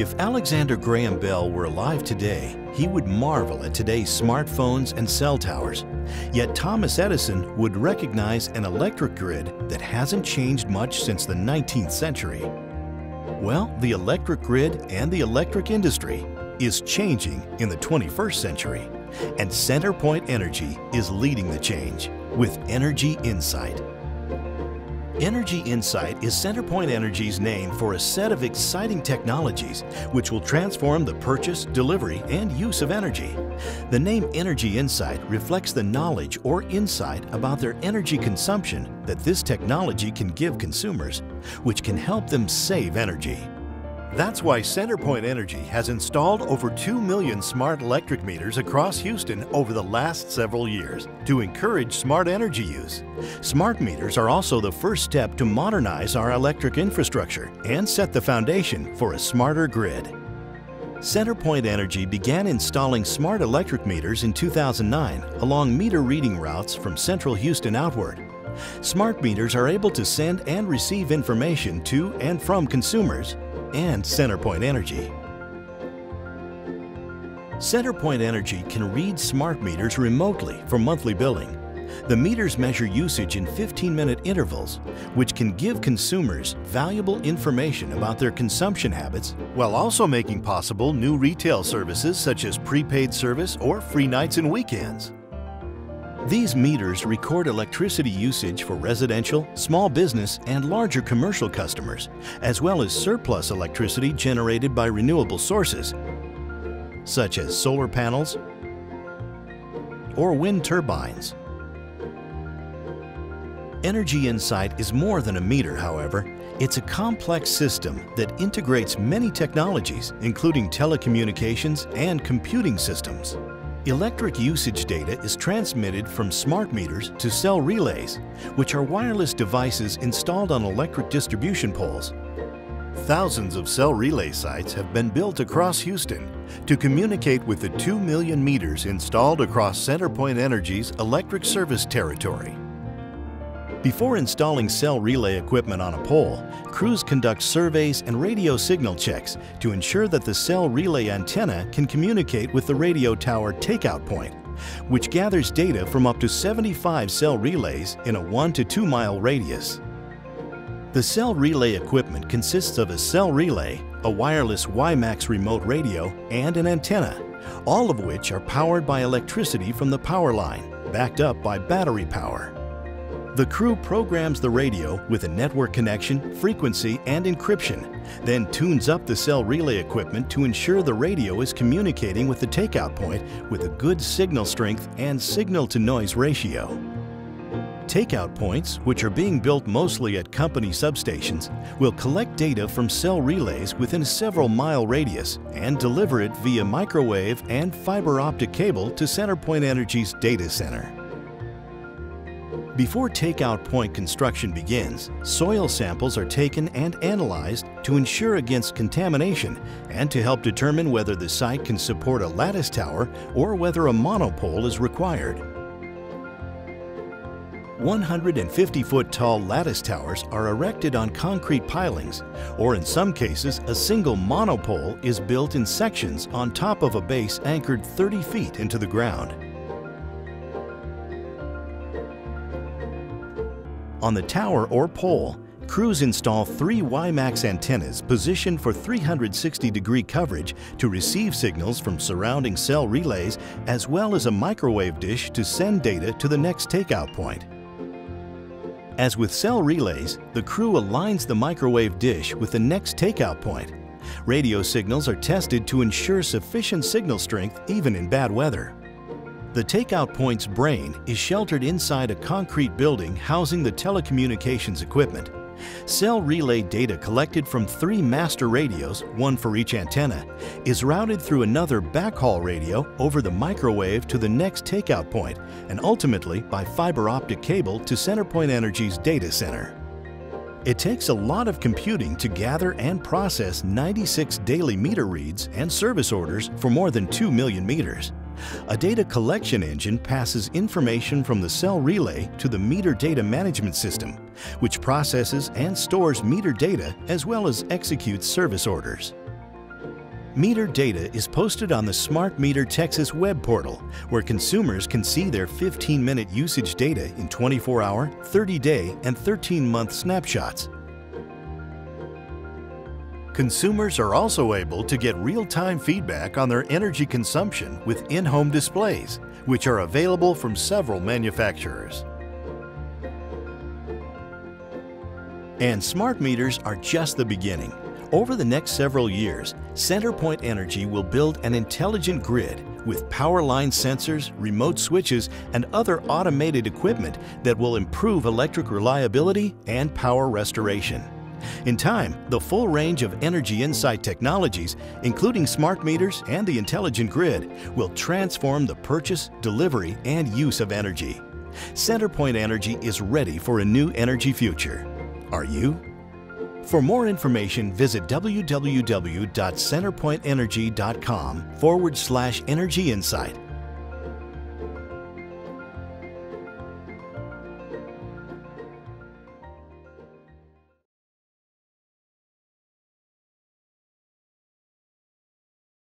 If Alexander Graham Bell were alive today, he would marvel at today's smartphones and cell towers. Yet Thomas Edison would recognize an electric grid that hasn't changed much since the 19th century. Well, the electric grid and the electric industry is changing in the 21st century, and CenterPoint Energy is leading the change with Energy Insight. Energy Insight is CenterPoint Energy's name for a set of exciting technologies which will transform the purchase, delivery, and use of energy. The name Energy Insight reflects the knowledge or insight about their energy consumption that this technology can give consumers, which can help them save energy. That's why CenterPoint Energy has installed over 2 million smart electric meters across Houston over the last several years to encourage smart energy use. Smart meters are also the first step to modernize our electric infrastructure and set the foundation for a smarter grid. CenterPoint Energy began installing smart electric meters in 2009 along meter reading routes from central Houston outward. Smart meters are able to send and receive information to and from consumers and CenterPoint Energy. CenterPoint Energy can read smart meters remotely for monthly billing. The meters measure usage in 15-minute intervals, which can give consumers valuable information about their consumption habits while also making possible new retail services such as prepaid service or free nights and weekends. These meters record electricity usage for residential, small business, and larger commercial customers, as well as surplus electricity generated by renewable sources, such as solar panels or wind turbines. Energy Insight is more than a meter, however. It's a complex system that integrates many technologies, including telecommunications and computing systems. Electric usage data is transmitted from smart meters to cell relays, which are wireless devices installed on electric distribution poles. Thousands of cell relay sites have been built across Houston to communicate with the 2 million meters installed across CenterPoint Energy's electric service territory. Before installing cell relay equipment on a pole, crews conduct surveys and radio signal checks to ensure that the cell relay antenna can communicate with the radio tower takeout point, which gathers data from up to 75 cell relays in a 1 to 2 mile radius. The cell relay equipment consists of a cell relay, a wireless WiMAX remote radio, and an antenna, all of which are powered by electricity from the power line, backed up by battery power. The crew programs the radio with a network connection, frequency, and encryption, then tunes up the cell relay equipment to ensure the radio is communicating with the takeout point with a good signal strength and signal-to-noise ratio. Takeout points, which are being built mostly at company substations, will collect data from cell relays within a several mile radius and deliver it via microwave and fiber optic cable to CenterPoint Energy's data center. Before takeout point construction begins, soil samples are taken and analyzed to ensure against contamination and to help determine whether the site can support a lattice tower or whether a monopole is required. 150-foot tall lattice towers are erected on concrete pilings, or in some cases, a single monopole is built in sections on top of a base anchored 30 feet into the ground. On the tower or pole, crews install three WiMAX antennas positioned for 360 degree coverage to receive signals from surrounding cell relays as well as a microwave dish to send data to the next takeout point. As with cell relays, the crew aligns the microwave dish with the next takeout point. Radio signals are tested to ensure sufficient signal strength even in bad weather. The takeout point's brain is sheltered inside a concrete building housing the telecommunications equipment. Cell relay data collected from three master radios, one for each antenna, is routed through another backhaul radio over the microwave to the next takeout point and ultimately by fiber optic cable to CenterPoint Energy's data center. It takes a lot of computing to gather and process 96 daily meter reads and service orders for more than 2 million meters. A data collection engine passes information from the cell relay to the meter data management system, which processes and stores meter data as well as executes service orders. Meter data is posted on the Smart Meter Texas web portal, where consumers can see their 15-minute usage data in 24-hour, 30-day, and 13-month snapshots. Consumers are also able to get real-time feedback on their energy consumption with in-home displays, which are available from several manufacturers. And smart meters are just the beginning. Over the next several years, CenterPoint Energy will build an intelligent grid with power line sensors, remote switches, and other automated equipment that will improve electric reliability and power restoration. In time, the full range of Energy Insight technologies, including smart meters and the intelligent grid, will transform the purchase, delivery, and use of energy. CenterPoint Energy is ready for a new energy future. Are you? For more information, visit www.centerpointenergy.com forward slash energy insight